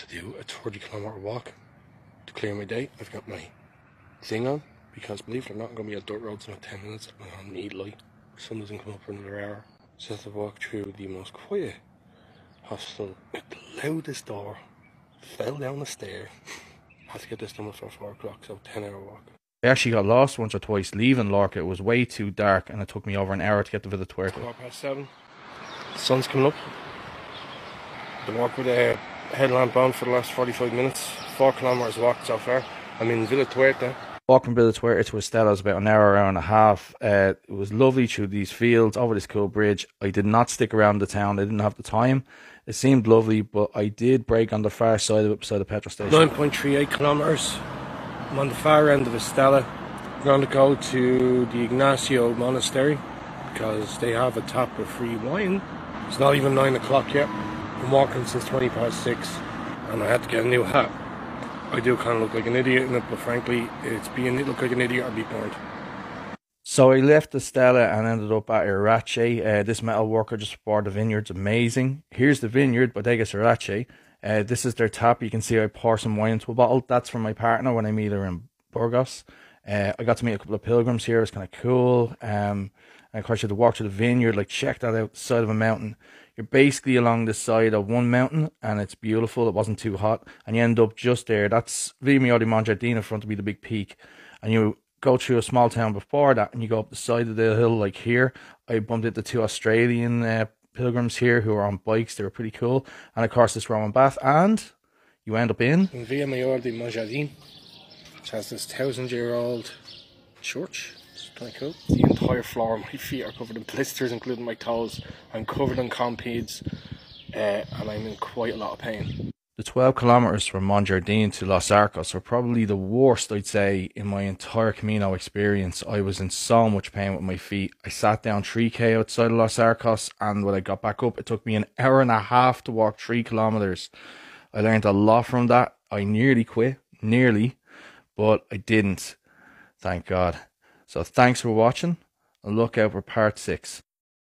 to do a 30 kilometer walk to clear my day. I've got my thing on because believe it or not, I'm going to be at dirt roads in about 10 minutes and I need light. Sun doesn't come up for another hour. So I have to walk through the most quiet hostel with the loudest door. Fell down the stair. had to get this done before 4 o'clock, so 10 hour walk. I actually got lost once or twice leaving Lorca. It was way too dark and it took me over an hour to get to Villatuerta. Quarter past 7. Sun's coming up. The walk with a headlamp on for the last 45 minutes. 4 kilometres walked so far. I'm in Villatuerta. Walking Villatuerta to Estella is about an hour, hour and a half. Uh, it was lovely through these fields, over this cool bridge. I did not stick around the town. I didn't have the time. It seemed lovely, but I did break on the far side of it beside the petrol station. 9.38 kilometres. I'm on the far end of Estella. I'm going to go to the Ignacio Monastery because they have a tap of free wine. It's not even 9 o'clock yet. I'm walking since 20 past 6 and I had to get a new hat. I do kind of look like an idiot in it, but frankly, it's being it look like an idiot I'd be burned. So I left Estella and ended up at Irache. Uh, this metal worker just bought the vineyard's amazing. Here's the vineyard, Bodega Irache. Uh, this is their tap. You can see I pour some wine into a bottle. That's for my partner when I meet her in Burgos. Uh, I got to meet a couple of pilgrims here. It's kind of cool. Um, and of course, you had to walk to the vineyard, like check that out, side of a mountain. You're basically along the side of one mountain, and it's beautiful. It wasn't too hot, and you end up just there. That's Villamayor de Monjardin in front of me, the big peak, and you go through a small town before that, and you go up the side of the hill, like here. I bumped into two Australian uh, pilgrims here who are on bikes. They were pretty cool, and of course this Roman bath, and you end up in in Villamayor de Monjardin, which has this thousand-year-old church Kind of cool. The entire floor of my feet are covered in blisters, including my toes. I'm covered in Compeeds, uh, and I'm in quite a lot of pain. The 12 kilometres from Monjardin to Los Arcos were probably the worst, I'd say, in my entire Camino experience. I was in so much pain with my feet. I sat down 3k outside of Los Arcos, and when I got back up, it took me an hour and a half to walk 3 kilometres. I learned a lot from that. I nearly quit, nearly, but I didn't. Thank God. So thanks for watching and look out for part six.